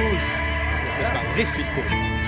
cool. Das war richtig cool.